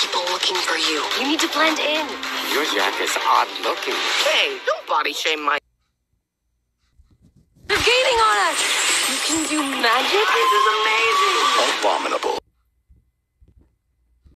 People looking for you. You need to blend in. Your Jack is odd looking. Hey, don't body shame my. They're gaining on us. You can do magic. This is amazing. Abominable.